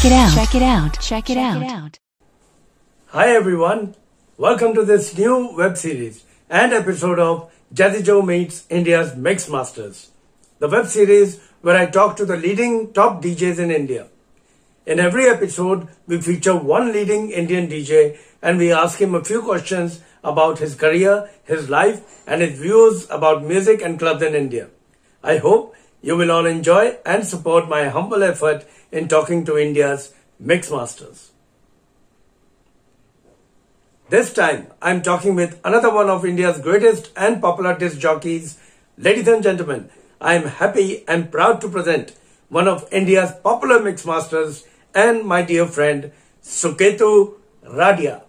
Check it out. Check it out. Check it out. Hi everyone, welcome to this new web series and episode of Jazzy Joe Meets India's Mix Masters, the web series where I talk to the leading top DJs in India. In every episode, we feature one leading Indian DJ and we ask him a few questions about his career, his life, and his views about music and clubs in India. I hope you will all enjoy and support my humble effort in talking to India's mix masters. This time, I'm talking with another one of India's greatest and popular disc jockeys. Ladies and gentlemen, I am happy and proud to present one of India's popular mix masters and my dear friend, Suketu Radia.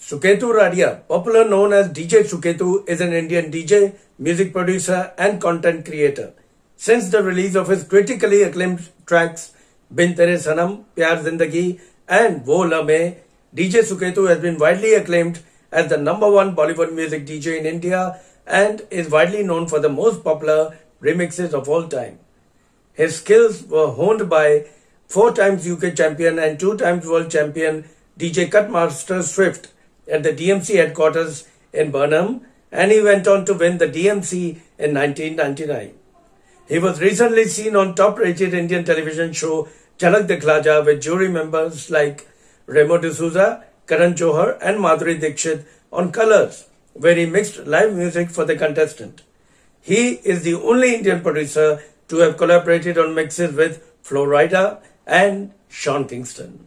Suketu Radia, popular known as DJ Suketu, is an Indian DJ, music producer, and content creator. Since the release of his critically acclaimed tracks Bin Tere Sanam, Pyar Zindagi, and Wo Lame, DJ Suketu has been widely acclaimed as the number one Bollywood music DJ in India and is widely known for the most popular remixes of all time. His skills were honed by four times UK champion and two times world champion DJ Cutmaster Swift at the DMC headquarters in Burnham, and he went on to win the DMC in 1999. He was recently seen on top-rated Indian television show Jhalak Dikhla with jury members like Remo D'Souza, Karan Johar, and Madhuri Dixit on Colors, where he mixed live music for the contestant. He is the only Indian producer to have collaborated on mixes with Flo Rida and Sean Kingston.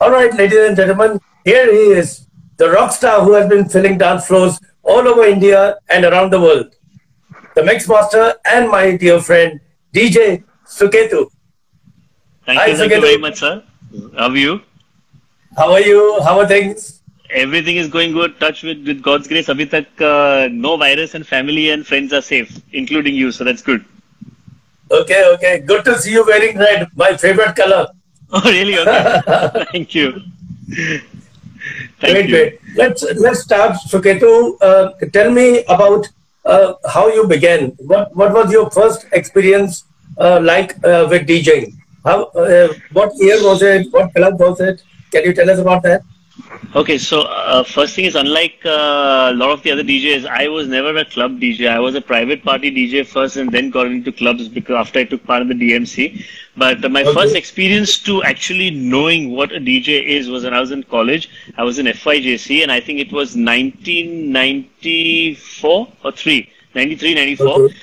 All right, ladies and gentlemen, here he is, the rock star who has been filling dance floors all over India and around the world. The mix master and my dear friend, DJ Suketu. Thank Hi, you, thank you very much, sir. How are you? How are you? How are things? Everything is going good. Touch with, with God's grace. Abhi tak uh, no virus and family and friends are safe, including you. So that's good. Okay, okay. Good to see you wearing red, my favorite color. Oh, really? Okay. thank you. Thank great, you. great. Let's let's start. Suketu, uh, tell me about uh, how you began. What what was your first experience uh, like uh, with DJing? How uh, what year was it? What club was it? Can you tell us about that? Okay, so uh, first thing is, unlike uh, a lot of the other DJs, I was never a club DJ. I was a private party DJ first, and then got into clubs because after I took part in the DMC. But my Okay. first experience to actually knowing what a DJ is was when I was in college. I was in FYJC, and I think it was 1994 or three, 93, 94. Okay.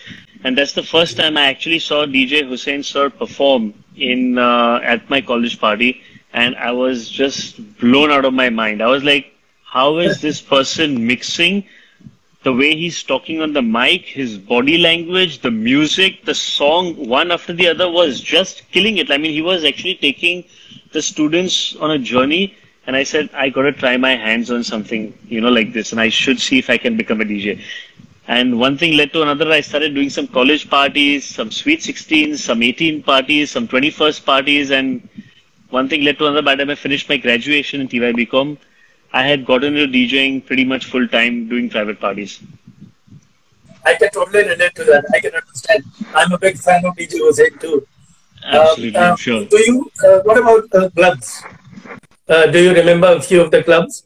And that's the first time I actually saw DJ Hussein Sir perform in uh, at my college party, and I was just blown out of my mind. I was like, "How is this person mixing the way he's talking on the mic, his body language, the music, the song, one after the other was just killing it. I mean, he was actually taking the students on a journey. And I said, I got to try my hands on something, you know, like this. And I should see if I can become a DJ. And one thing led to another. I started doing some college parties, some sweet 16s, some 18 parties, some 21st parties. And one thing led to another. By the time I finished my graduation in TYBCom, I had gotten into DJing pretty much full time doing private parties. I can totally relate to that. I can understand. I'm a big fan of DJ too. Absolutely, Uh, uh, sure. Do you? Uh, what about uh, clubs? Uh, do you remember a few of the clubs?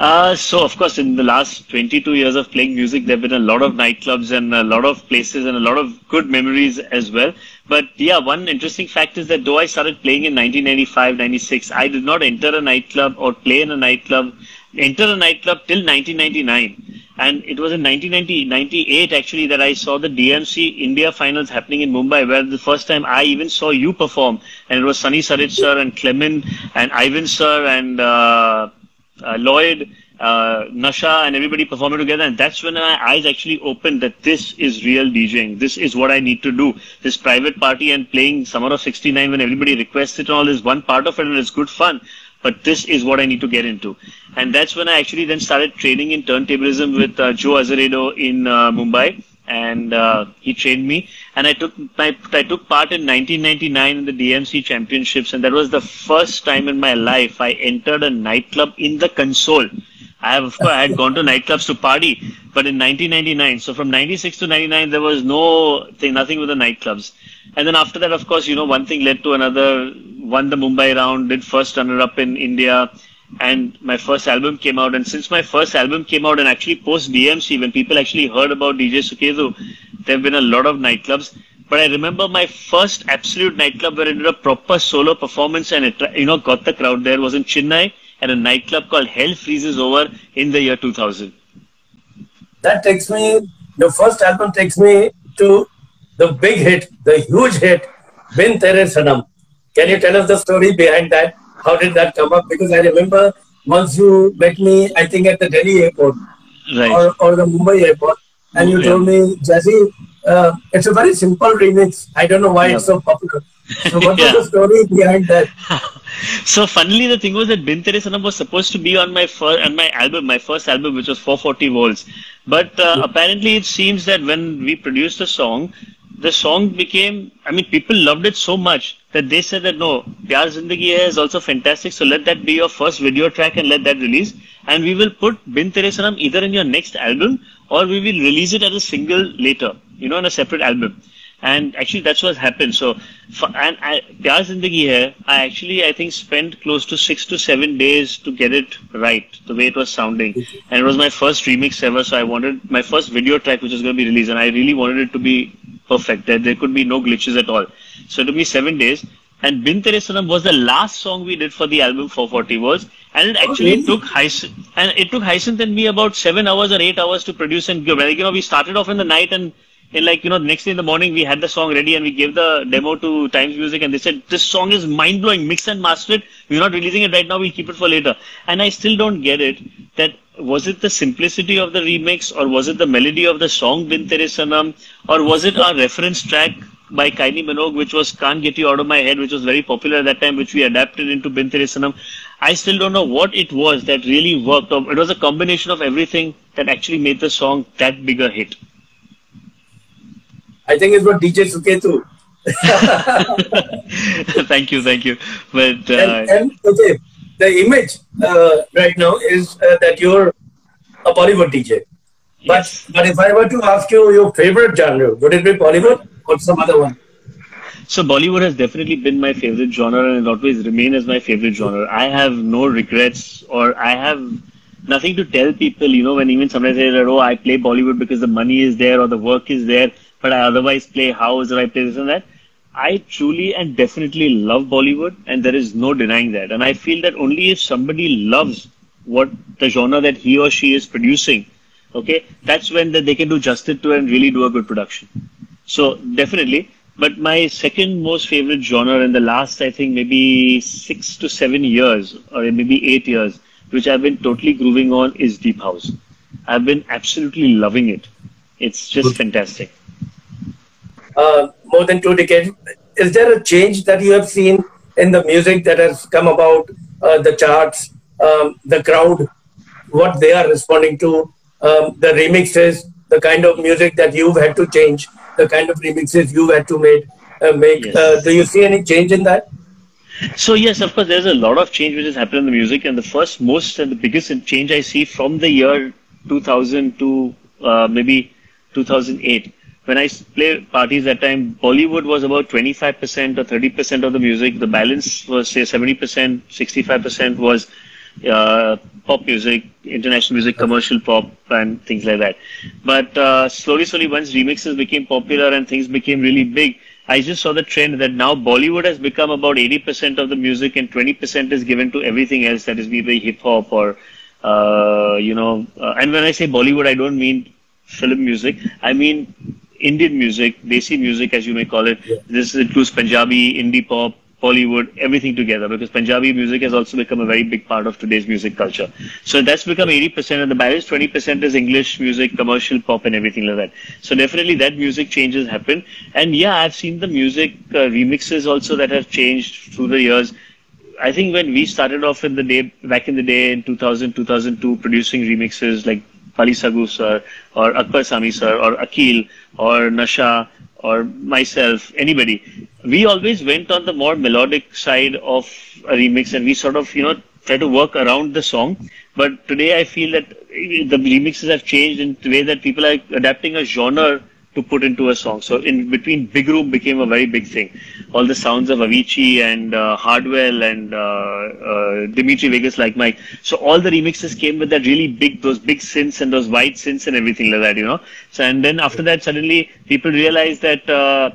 Uh, so, of course, in the last 22 years of playing music, there have been a lot of nightclubs and a lot of places and a lot of good memories as well. But yeah, one interesting fact is that though I started playing in 1995, 96, I did not enter a nightclub or play in a nightclub, enter a nightclub till 1999. And it was in 1998 actually that I saw the DMC India finals happening in Mumbai, where the first time I even saw you perform. And it was Sunny Sarid sir and Clement and Ivan sir and uh, uh, Lloyd, uh, Nasha and everybody performing together. And that's when my eyes actually opened that this is real DJing. This is what I need to do. This private party and playing Summer of 69 when everybody requests it and all is one part of it and it's good fun. But this is what I need to get into. And that's when I actually then started training in turntablism with uh, Joe Azeredo in uh, Mumbai. And uh, he trained me, and I took my I took part in 1999 in the DMC Championships, and that was the first time in my life I entered a nightclub in the console. I have, I had gone to nightclubs to party, but in 1999, so from 96 to 99, there was no thing, nothing with the nightclubs. And then after that, of course, you know, one thing led to another. Won the Mumbai round, did first runner-up in India, and my first album came out. And since my first album came out, and actually post DMC, when people actually heard about DJ Suketu, there have been a lot of nightclubs. But I remember my first absolute nightclub where I did a proper solo performance and it, you know, got the crowd there was in Chennai at a nightclub called Hell Freezes Over in the year 2000. That takes me, your first album takes me to the big hit, the huge hit, Bin Tere Sanam. Can you tell us the story behind that? How did that come up? Because I remember once you met me, I think at the Delhi airport Right. or, or the Mumbai airport, and you Yeah. told me, Jazzy, uh, it's a very simple remix. I don't know why it's so popular. So what Yeah. was the story behind that? So funnily, the thing was that Bin Tere Sanam was supposed to be on my first on my album, my first album, which was 440 volts. But uh, apparently, it seems that when we produced the song, the song became. I mean, people loved it so much that they said that no, Pyar Zindagi Hai is also fantastic. So let that be your first video track and let that release. And we will put Bin Tere Sanam either in your next album or we will release it as a single later, you know, in a separate album. And actually, that's what happened. So, for, and I, Pyar Zindagi Hai, I actually, I think, spent close to six to seven days to get it right, the way it was sounding. And it was my first remix ever, so I wanted my first video track, which was going to be released, and I really wanted it to be perfect, that there could be no glitches at all. So it took me seven days. And Bin Tere Sanam was the last song we did for the album 440 was, and it actually really? took Hyacinth, and it took Hyacinth and me about seven hours or eight hours to produce and give. Like, you know, we started off in the night and in like, you know, next day in the morning we had the song ready and we gave the demo to Times Music and they said, this song is mind blowing, mix and master it. We're not releasing it right now, we'll keep it for later. And I still don't get it that was it the simplicity of the remix or was it the melody of the song Bin Tere Sanam or was it our reference track by Kylie Minogue which was Can't Get You Out of My Head which was very popular at that time which we adapted into Bin Tere Sanam. I still don't know what it was that really worked. It was a combination of everything that actually made the song that bigger hit. I think it was DJ Suketu. thank you, thank you. But uh, and, and okay, the image uh, right now is uh, that you're a Bollywood DJ. But Yes. but if I were to ask you your favorite genre, would it be Bollywood or some other one? So Bollywood has definitely been my favorite genre and it always remain as my favorite genre. I have no regrets or I have nothing to tell people, you know, when even somebody says that, oh, I play Bollywood because the money is there or the work is there, but I otherwise play house or I play this and that. I truly and definitely love Bollywood and there is no denying that. And I feel that only if somebody loves what the genre that he or she is producing, okay, that's when that they can do justice to and really do a good production. So definitely. But my second most favorite genre in the last, I think, maybe six to seven years, or maybe eight years, which I've been totally grooving on, is Deep House. I've been absolutely loving it. It's just fantastic. Uh, more than two decades. Is there a change that you have seen in the music that has come about, uh, the charts, um, the crowd, what they are responding to, um, the remixes, the kind of music that you've had to change, the kind of remixes you've had to make? Uh, make. Yes. Uh, do you see any change in that? So yes, of course, there's a lot of change which has happened in the music, and the first, most, and the biggest change I see from the year 2000 to uh, maybe 2008. When I play parties that time, Bollywood was about 25% or 30% of the music. The balance was say 70%, 65% was uh, pop music, international music, commercial pop, and things like that. But uh, slowly, slowly, once remixes became popular and things became really big, I just saw the trend that now Bollywood has become about 80% of the music and 20% is given to everything else that is be the hip hop or, uh, you know, uh, and when I say Bollywood, I don't mean film music. I mean Indian music, Desi music, as you may call it. This includes Punjabi, indie pop, Bollywood, everything together because Punjabi music has also become a very big part of today's music culture. So that's become 80% of the balance, 20% is English music, commercial pop and everything like that. So definitely that music changes happen. And yeah, I've seen the music uh, remixes also that have changed through the years. I think when we started off in the day, back in the day in 2000, 2002, producing remixes like Sagu sir or Akbar Sami sir or Aqeel or Nasha or myself, anybody, we always went on the more melodic side of a remix and we sort of, you know, try to work around the song. But today I feel that the remixes have changed in the way that people are adapting a genre to put into a song. So in between, Big Room became a very big thing. All the sounds of Avicii and uh, Hardwell and uh, uh, Dimitri Vegas like Mike. So all the remixes came with that really big, those big synths and those white synths and everything like that, you know. So and then after that, suddenly people realized that uh,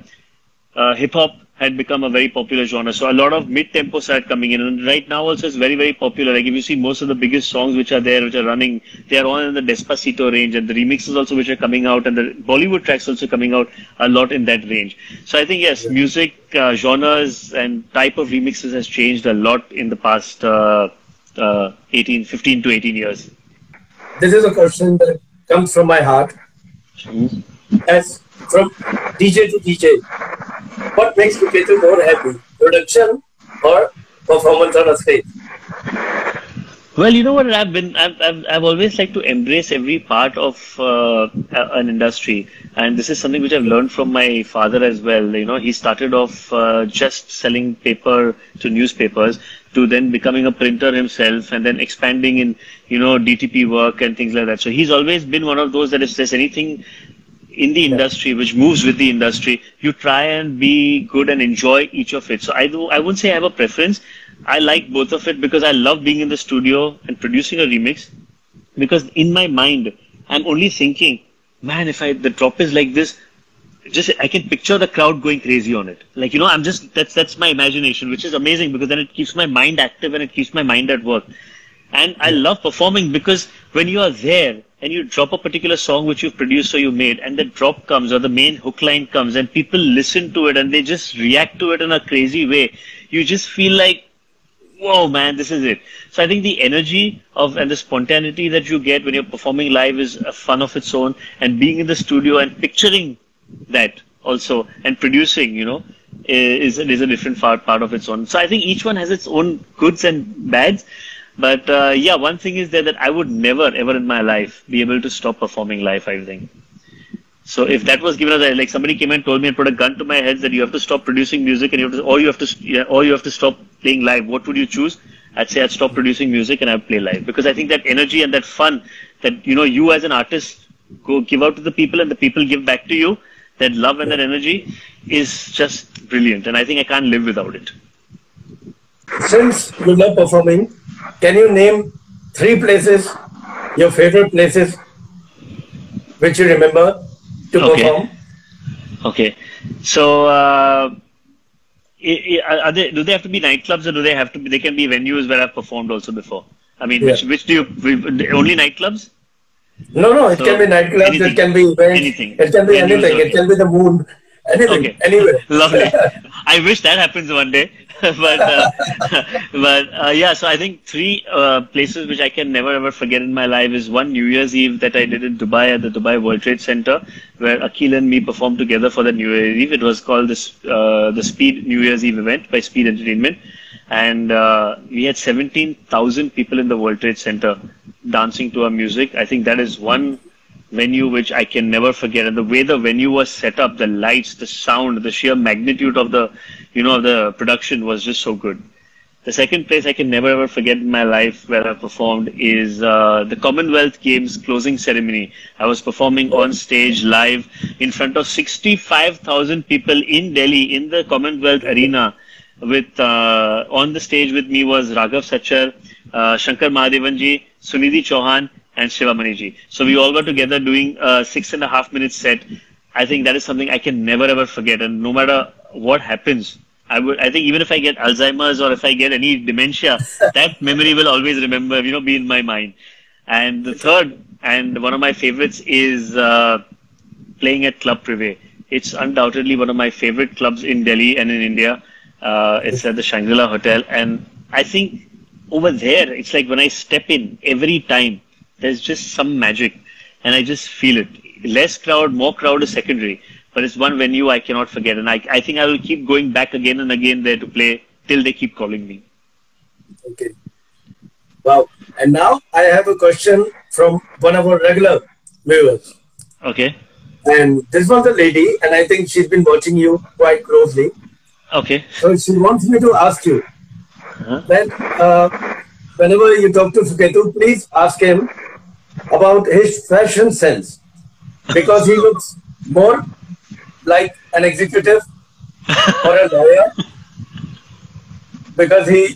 uh, hip hop had become a very popular genre. So a lot of mid-tempo started coming in, and right now also it's very very popular. Like if you see most of the biggest songs which are there, which are running, they are all in the Despacito range, and the remixes also which are coming out, and the Bollywood tracks also coming out a lot in that range. So I think yes, music uh, genres and type of remixes has changed a lot in the past uh, uh, 18, 15 to 18 years. This is a question that comes from my heart. As from DJ to DJ, what makes Suketu more happy? Production or performance on a stage? Well, you know what? I've been, I've, I've, I've always liked to embrace every part of uh, an industry, and this is something which I've learned from my father as well. You know, he started off uh, just selling paper to newspapers, to then becoming a printer himself, and then expanding in, you know, DTP work and things like that. So he's always been one of those that if there's anything in the industry which moves with the industry you try and be good and enjoy each of it. So i do i wouldn't say i have a preference. I like both of it because i love being in the studio and producing a remix. Because in my mind i'm only thinking man if i the drop is like this just i can picture the crowd going crazy on it. Like you know i'm just that's that's my imagination which is amazing because then it keeps my mind active and it keeps my mind at work. And I love performing because when you are there and you drop a particular song which you've produced or you made, and the drop comes or the main hook line comes, and people listen to it and they just react to it in a crazy way, you just feel like, whoa, man, this is it. So I think the energy of and the spontaneity that you get when you're performing live is a fun of its own, and being in the studio and picturing that also and producing, you know, is is a different part part of its own. So I think each one has its own goods and bads. But uh, yeah, one thing is there that I would never, ever in my life be able to stop performing live. I think. So if that was given as like somebody came and told me and put a gun to my head that you have to stop producing music and you have to, or you have to, yeah, or you have to stop playing live, what would you choose? I'd say I'd stop producing music and I'd play live because I think that energy and that fun that you know you as an artist go give out to the people and the people give back to you, that love and that energy is just brilliant. And I think I can't live without it. Since you love performing, can you name three places, your favorite places, which you remember to Okay. perform? Okay, so uh, are they? Do they have to be nightclubs or do they have to be? They can be venues where I've performed also before. I mean, which Yeah. which do you only nightclubs? No, no, it So, can be nightclubs, anything. it can be events, Anything. it can be Venues, anything, it can be the moon, anything, Okay, anywhere. lovely. I wish that happens one day, but uh, but uh, yeah. So I think three uh, places which I can never ever forget in my life is one New Year's Eve that I did in Dubai at the Dubai World Trade Center, where Aqeel and me performed together for the New Year's Eve. It was called this uh, the Speed New Year's Eve event by Speed Entertainment, and uh, we had seventeen thousand people in the World Trade Center dancing to our music. I think that is one venue which I can never forget. And the way the venue was set up, the lights, the sound, the sheer magnitude of the, you know, the production was just so good. The second place I can never ever forget in my life where I performed is uh, the Commonwealth Games closing ceremony. I was performing on stage live in front of 65,000 people in Delhi in the Commonwealth Arena. With uh, on the stage with me was Raghav Sachar, uh, Shankar Mahadevanji, Sunidhi Chauhan, and Shivamani ji. So we all got together doing a six and a half minute set. I think that is something I can never ever forget. And no matter what happens, I would. I think even if I get Alzheimer's or if I get any dementia, that memory will always remember. You know, be in my mind. And the third and one of my favorites is uh, playing at Club Privé. It's undoubtedly one of my favorite clubs in Delhi and in India. Uh, it's at the Shangri-La Hotel, and I think over there, it's like when I step in every time, there's just some magic, and I just feel it. Less crowd, more crowd is secondary, but it's one venue I cannot forget, and I, I think I will keep going back again and again there to play till they keep calling me. Okay. Wow. And now I have a question from one of our regular viewers. Okay. And this was a lady, and I think she's been watching you quite closely. Okay. So she wants me to ask you that uh, whenever you talk to Suketu, please ask him about his fashion sense because he looks more like an executive or a lawyer because he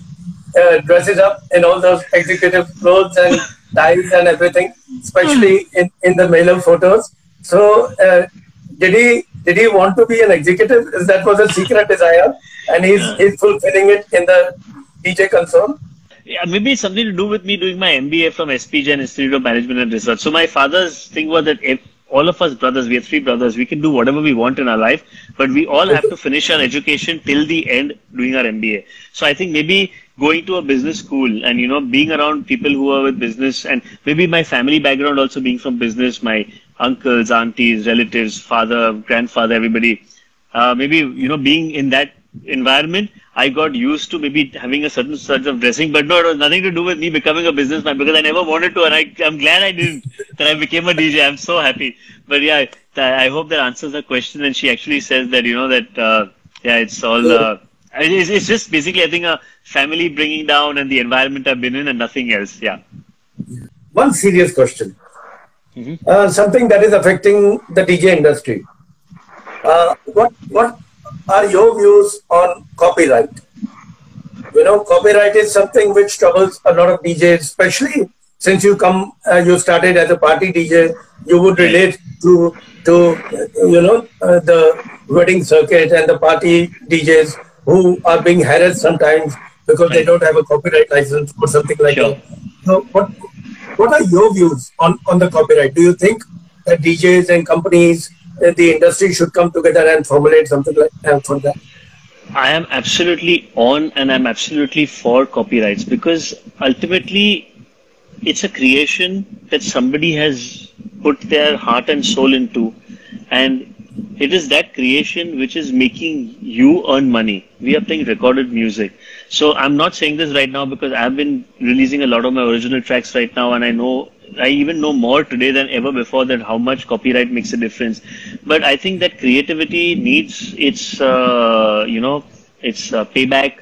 uh, dresses up in all those executive clothes and ties and everything, especially in, in the mailer photos. So, uh, did he did he want to be an executive? Is that was a secret desire, and he's he's fulfilling it in the DJ console? Yeah, maybe it's something to do with me doing my MBA from SP Jain Institute of Management and Research. So my father's thing was that if all of us brothers, we are three brothers, we can do whatever we want in our life, but we all have to finish our education till the end doing our MBA. So I think maybe going to a business school and you know being around people who are with business and maybe my family background also being from business, my uncles, aunties, relatives, father, grandfather, everybody. Uh, maybe you know being in that environment, I got used to maybe having a certain sort of dressing, but no, it was nothing to do with me becoming a businessman because I never wanted to, and I, I'm glad I didn't. that I became a DJ. I'm so happy. But yeah, I hope that answers the question. And she actually says that you know that uh, yeah, it's all. Uh, it's, it's just basically I think a family bringing down and the environment I've been in and nothing else. Yeah. One serious question. Uh, something that is affecting the DJ industry. Uh, what what are your views on copyright? You know, copyright is something which troubles a lot of DJs, especially since you come, uh, you started as a party DJ. You would relate to to you know uh, the wedding circuit and the party DJs who are being harassed sometimes because they don't have a copyright license or something like Sure. that. So, what what are your views on on the copyright? Do you think that DJs and companies, the industry should come together and formulate something like uh, for that? I am absolutely on and I'm absolutely for copyrights because ultimately it's a creation that somebody has put their heart and soul into and it is that creation which is making you earn money. We are playing recorded music. So I'm not saying this right now because I've been releasing a lot of my original tracks right now and I know I even know more today than ever before that how much copyright makes a difference. But I think that creativity needs its uh, you know its uh, payback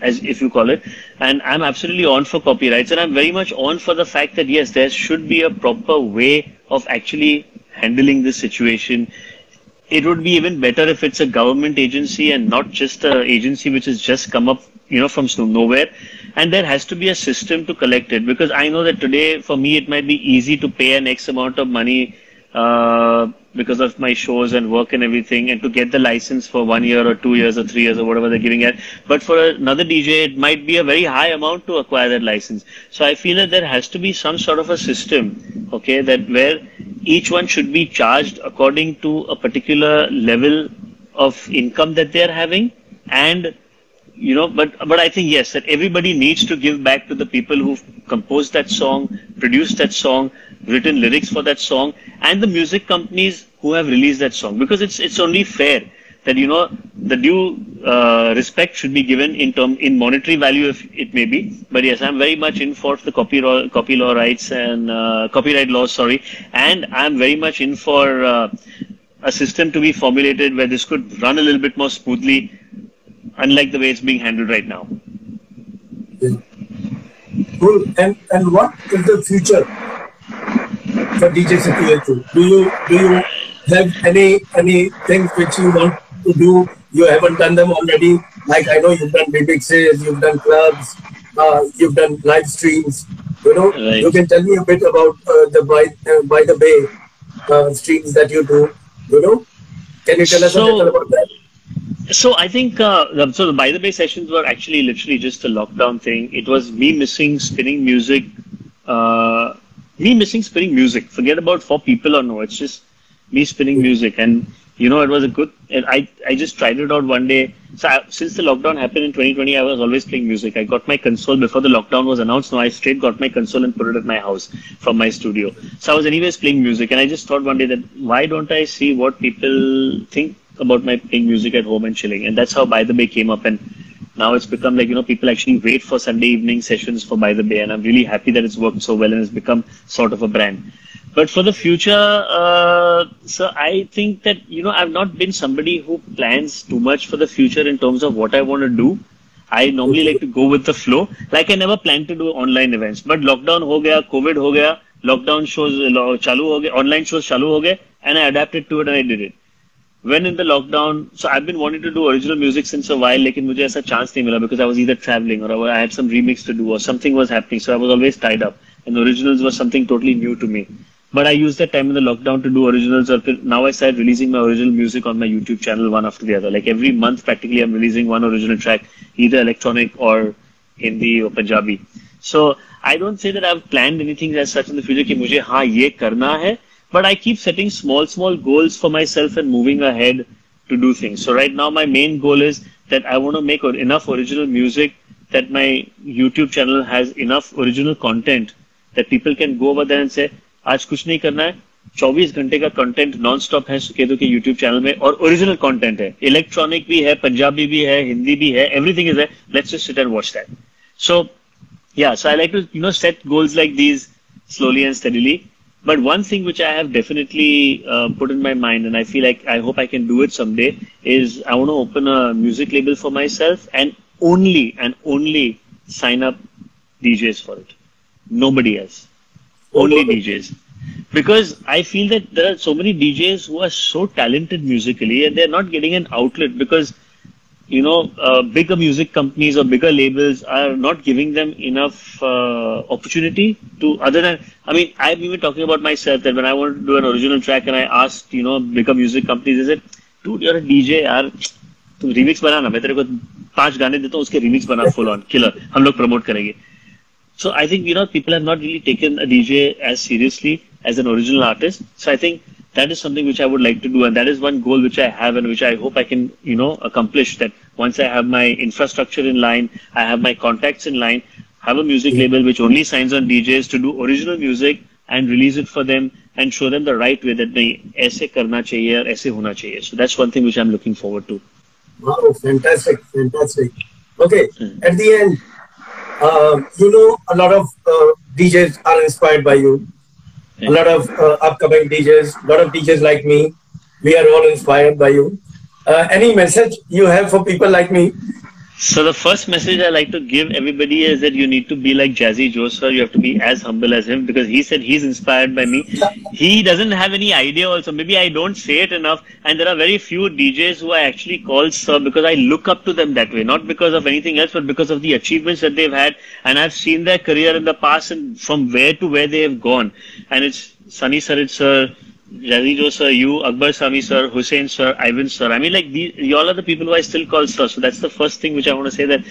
as if you call it. And i'm absolutely on for copyrights. And i'm very much on for the fact that yes there should be a proper way of actually handling this situation. It would be even better if it's a government agency and not just an agency which has just come up you know from nowhere and there has to be a system to collect it because i know that today for me it might be easy to pay an x amount of money uh, because of my shows and work and everything and to get the license for one year or two years or three years or whatever they're giving it but for another dj it might be a very high amount to acquire that license. So i feel that there has to be some sort of a system okay that where each one should be charged according to a particular level of income that they are having and you know but but i think yes that everybody needs to give back to the people who've composed that song produced that song written lyrics for that song and the music companies who have released that song. Because it's it's only fair that you know the due uh, respect should be given in term in monetary value if it may be. But yes i'm very much in for the copy law, copy law rights and uh, copyright laws sorry. And i'm very much in for uh, a system to be formulated where this could run a little bit more smoothly unlike the way it's being handled right now. Cool. And and what is the future for DJ Suketu? Do you do you have any any things which you want to do? You haven't done them already. Like I know you've done remixes, you've done clubs, uh, you've done live streams. You know, Right. you can tell me a bit about uh, the by uh, by the bay uh, streams that you do. You know, can you tell us a So- little about that? So I think uh, so. The By the Bay sessions were actually literally just a lockdown thing. It was me missing spinning music, uh, me missing spinning music. Forget about for people or no. It's just me spinning music, and you know, it was a good. And I I just tried it out one day. So I, since the lockdown happened in 2020, I was always playing music. I got my console before the lockdown was announced. No, I straight got my console and put it at my house from my studio. So I was anyways playing music, and I just thought one day that why don't I see what people think about my playing music at home and chilling. And that's how By the Bay came up. And now it's become like, you know, people actually wait for Sunday evening sessions for By the Bay. And I'm really happy that it's worked so well and it's become sort of a brand. But for the future, uh, so I think that, you know, I've not been somebody who plans too much for the future in terms of what I want to do. I normally like to go with the flow. Like I never planned to do online events. But lockdown ho gaya, COVID ho gaya, lockdown shows chalu ho gaya, online shows chalu ho gaya, and I adapted to it and I did it. When in the lockdown, so I've been wanting to do original music since a while, लेकिन मुझे ऐसा chance नहीं मिला because I was either traveling or I had some remix to do or something was happening, so I was always tied up. And originals was something totally new to me. But I used that time in the lockdown to do originals. Or now I started releasing my original music on my YouTube channel one after the other. Like every month, practically, I'm releasing one original track, either electronic or Hindi or Punjabi. So I don't say that I've planned anything as such in the future कि मुझे हाँ ये करना है. But I keep setting small, small goals for myself and moving ahead to do things. So right now, my main goal is that I want to make enough original music that my YouTube channel has enough original content that people can go over there and say, आज कुछ नहीं करना है 24 घंटे का content non stop है सुकेतु के YouTube channel में और ओरिजिनल कंटेंट है इलेक्ट्रॉनिक भी है पंजाबी भी है हिंदी भी है एवरीथिंग इज है let's just sit and watch that so yeah so i like to you know set goals like these slowly and steadily but one thing which i have definitely uh, put in my mind and i feel like i hope i can do it someday is i want to open a music label for myself and only and only sign up djs for it. Nobody else. Only DJs. Because I feel that there are so many DJs who are so talented musically and they're not getting an outlet because, you know, uh, bigger music companies or bigger labels are not giving them enough uh, opportunity to, other than, I mean, I'm even talking about myself that when I wanted to do an original track and I asked, you know, bigger music companies, they said, dude, you're a DJ, यार तुम remix बना ना मैं तेरे को पांच गाने देता हूँ उसके रिमिक्स बना फुल ऑन किलर हम लोग प्रमोट करेंगे so I think you know people have not really taken a DJ as seriously as an original artist. So I think that is something which I would like to do, and that is one goal which I have, and which I hope I can you know accomplish. That once I have my infrastructure in line, I have my contacts in line, have a music label which only signs on DJs to do original music and release it for them and show them the right way that नहीं ऐसे करना चाहिए और ऐसे होना चाहिए. So that's one thing which I'm looking forward to. Wow, fantastic, fantastic. Okay, at the end, uh, you know, a lot of uh, DJs are inspired by you. A lot of uh, upcoming DJs, a lot of teachers like me, we are all inspired by you. Uh, any message you have for people like me? So the first message I like to give everybody is that you need to be like Jazzy Joe. You have to be as humble as him because he said he's inspired by me. He doesn't have any idea also. Maybe I don't say it enough. And there are very few DJs who I actually call sir because I look up to them that way. Not because of anything else, but because of the achievements that they've had. And I've seen their career in the past and from where to where they have gone. And it's Sunny Sarid sir, Jazzy sir, you, Akbar Sami sir, Hussein sir, Ivan sir. I mean, like, these, y'all are the people who I still call sir. So that's the first thing which I want to say that,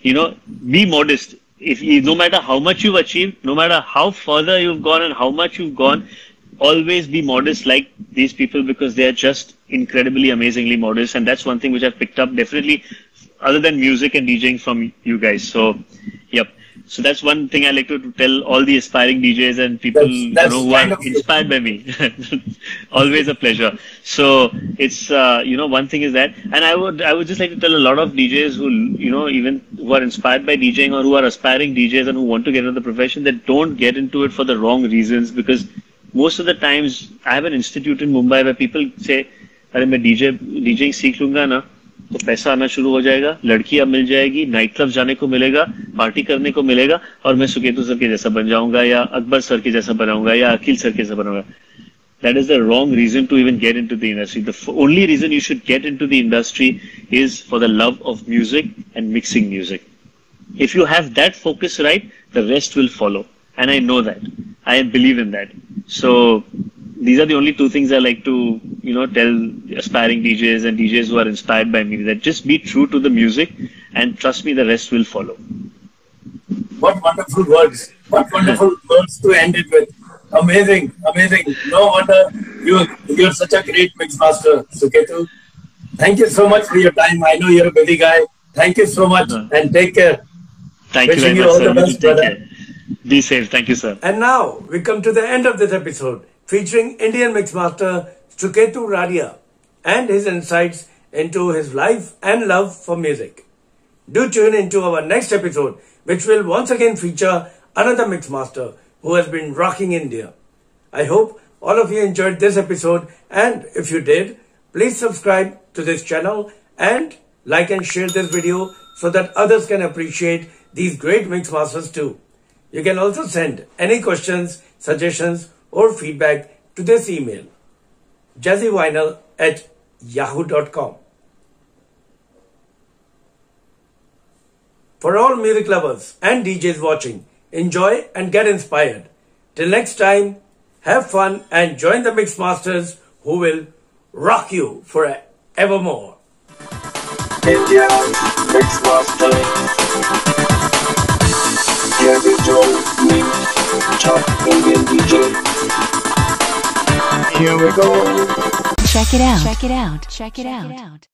you know, be modest. If you, no matter how much you've achieved, no matter how further you've gone and how much you've gone, always be modest like these people because they are just incredibly, amazingly modest. And that's one thing which I've picked up definitely other than music and DJing from you guys. So, yep. So that's one thing I like to, to tell all the aspiring DJs and people That's- that's you know, who kind are of- inspired by me. Always a pleasure. So it's uh, you know one thing is that, and I would I would just like to tell a lot of DJs who you know even who are inspired by DJing or who are aspiring DJs and who want to get into the profession that don't get into it for the wrong reasons because most of the times I have an institute in Mumbai where people say, अरे मैं DJ DJing सीख लूंगा ना तो पैसा आना शुरू हो जाएगा लड़कियाँ मिल जाएगी नाइट क्लब जाने को मिलेगा पार्टी करने को मिलेगा, और मैं सुकेतु सर के जैसा बन जाऊँगा, या अकबर सर के जैसा बनाऊँगा, या अखिल सर के जैसा बनाऊँगा। That is the wrong reason to even get into the industry the only reason you should get into the industry is for the love of music and mixing music if you have that focus right the rest will follow and I know that I believe in that so these are the only two things I like to, you know, tell aspiring DJs and DJs who are inspired by me that just be true to the music and trust me, the rest will follow. What wonderful words. What wonderful words to end it with. Amazing, amazing. No wonder you you're such a great mix master, Suketu. Thank you so much for your time. I know you're a busy guy. Thank you so much Uh-huh. and take care. Thank you Wishing very you much, all sir. the best, too. Take brother. care. Be safe. Thank you, sir. And now we come to the end of this episode featuring Indian mixmaster Suketu Radia and his insights into his life and love for music. Do tune into our next episode, which will once again feature another mixmaster who has been rocking India. I hope all of you enjoyed this episode, and if you did, please subscribe to this channel and like and share this video so that others can appreciate these great mixmasters too. You can also send any questions, suggestions, or feedback to this email jazzyvinyl at yahoo.com. For all music lovers and DJs watching, enjoy and get inspired. Till next time, have fun and join the Mixmasters who will rock you forevermore. India. Here we go. Check it out. Check it out. Check it out. Check it out.